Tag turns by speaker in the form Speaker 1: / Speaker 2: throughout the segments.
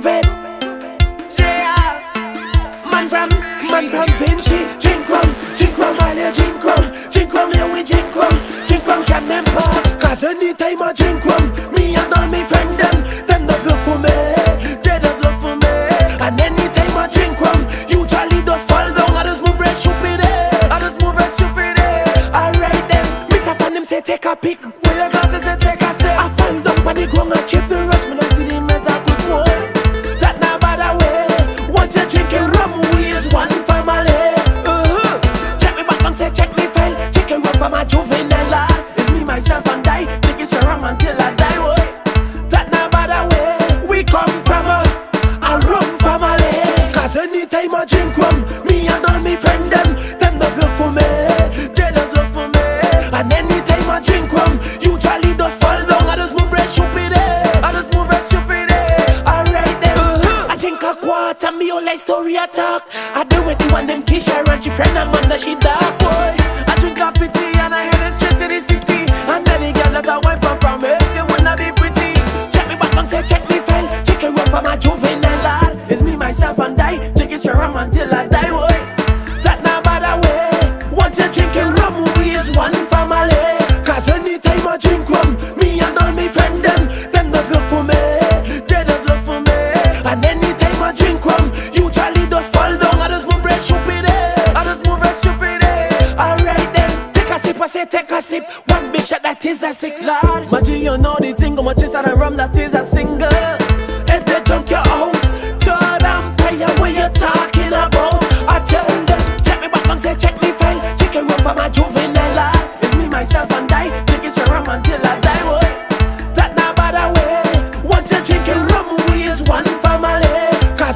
Speaker 1: prove it. Yeah. Man from, man from Vincy, drink rum, drink rum, all you drink rum, drink rum, yeah we drink rum, drink rum can remember. Cause anytime I drink rum, me and all my friends them, them does look for me, does look for me. And anytime I drink rum, usually does fall down, I just move eh. I just move eh. Alright me say take a pic, where your glasses say take a sip. I fall down on the ground and chip the rush, me like to the metal good boy. Rum until I die. Boy. That not bad away. We come from oh. a, a rum family. Cause anytime I drink rum, me and all my friends, them, them does look for me. They does look for me. And anytime I drink rum, usually does fall down. I just move very stupid. I just move very stupid. Alright then. Uh-huh. I drink a quarter, me all like story attack. I do it the one them Kisha run, she friend I'm under she dark boy. Drink it rum until I die, boy. That not bad away. Once you drink it rum, we is one family. Cause anytime I drink rum, me and all my friends, them, them does look for me. They does look for me. And anytime I drink rum, usually does fall down. I just move very stupid. I just move very stupid. Alright then, take a sip, I say take a sip. One big shot that is a six, lord. Imagine you know the thing, much is that a rum that is a single.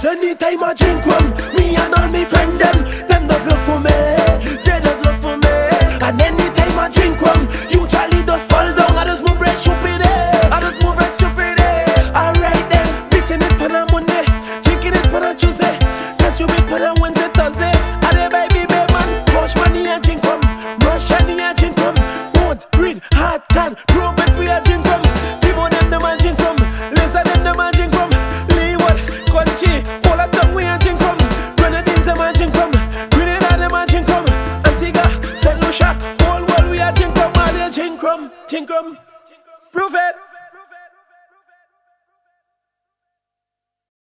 Speaker 1: Cause anytime I drink rum, me and all me friends them, them does look for me, they does look for me. And anytime I drink rum, you Charlie does fall down. I just move right stupid, eh, I just move right stupid. eh. Alright then, beating it on a Monday, drinking it on a Tuesday, catch you it on Wednesday, Thursday. And the baby, baby man, rush money and drink rum, rush money and drink rum. Won't read hard can prove it we a drink rum. Prove it.